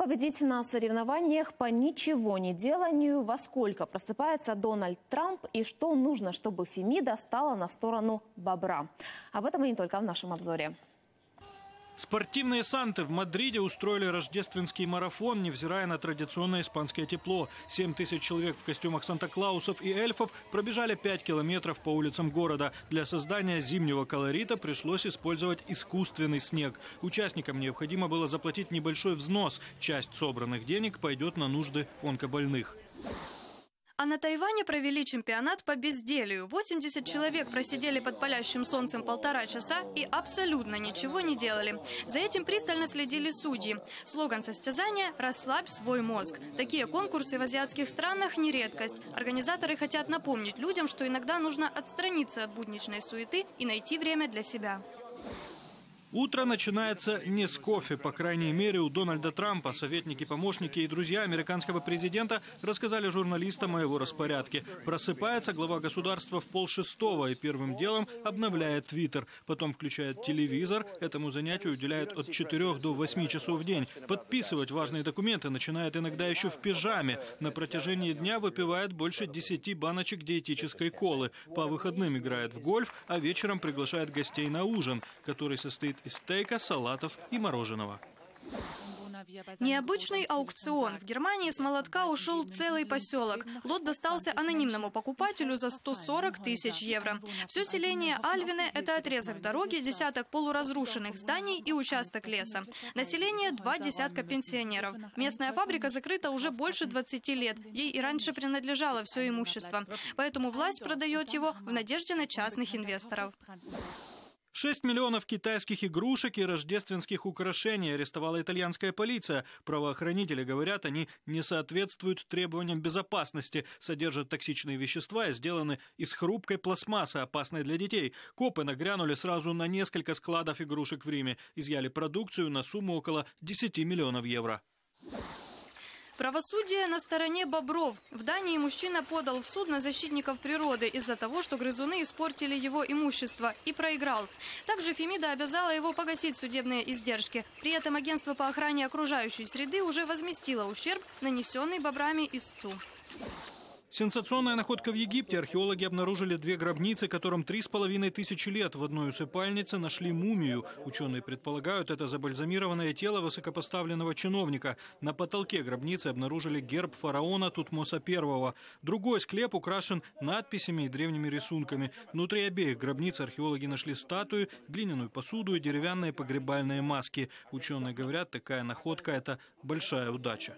победить на соревнованиях по ничего не деланию, во сколько просыпается Дональд Трамп и что нужно, чтобы Фемида стала на сторону бобра. Об этом и не только в нашем обзоре. Спортивные «Санты» в Мадриде устроили рождественский марафон, невзирая на традиционное испанское тепло. 7 тысяч человек в костюмах Санта-Клаусов и эльфов пробежали 5 километров по улицам города. Для создания зимнего колорита пришлось использовать искусственный снег. Участникам необходимо было заплатить небольшой взнос. Часть собранных денег пойдет на нужды онкобольных. А на Тайване провели чемпионат по безделью. 80 человек просидели под палящим солнцем полтора часа и абсолютно ничего не делали. За этим пристально следили судьи. Слоган состязания «Расслабь свой мозг». Такие конкурсы в азиатских странах не редкость. Организаторы хотят напомнить людям, что иногда нужно отстраниться от будничной суеты и найти время для себя. Утро начинается не с кофе. По крайней мере, у Дональда Трампа советники, помощники и друзья американского президента рассказали журналистам о его распорядке. Просыпается глава государства в полшестого и первым делом обновляет твиттер. Потом включает телевизор. Этому занятию уделяет от 4 до 8 часов в день. Подписывать важные документы начинает иногда еще в пижаме. На протяжении дня выпивает больше 10 баночек диетической колы. По выходным играет в гольф, а вечером приглашает гостей на ужин, который состоит из стейка, салатов и мороженого. Необычный аукцион. В Германии с молотка ушел целый поселок. Лот достался анонимному покупателю за 140 тысяч евро. Все селение Альвины – это отрезок дороги, десяток полуразрушенных зданий и участок леса. Население – два десятка пенсионеров. Местная фабрика закрыта уже больше 20 лет. Ей и раньше принадлежало все имущество. Поэтому власть продает его в надежде на частных инвесторов. 6 миллионов китайских игрушек и рождественских украшений арестовала итальянская полиция. Правоохранители говорят, они не соответствуют требованиям безопасности, содержат токсичные вещества и сделаны из хрупкой пластмассы, опасной для детей. Копы нагрянули сразу на несколько складов игрушек в Риме, изъяли продукцию на сумму около 10 миллионов евро. Правосудие на стороне бобров. В Дании мужчина подал в суд на защитников природы из-за того, что грызуны испортили его имущество и проиграл. Также Фемида обязала его погасить судебные издержки. При этом агентство по охране окружающей среды уже возместило ущерб, нанесенный бобрами истцу. Сенсационная находка в Египте. Археологи обнаружили две гробницы, которым три с половиной тысячи лет. В одной усыпальнице нашли мумию. Ученые предполагают, это забальзамированное тело высокопоставленного чиновника. На потолке гробницы обнаружили герб фараона Тутмоса I. Другой склеп украшен надписями и древними рисунками. Внутри обеих гробниц археологи нашли статую, глиняную посуду и деревянные погребальные маски. Ученые говорят, такая находка – это большая удача.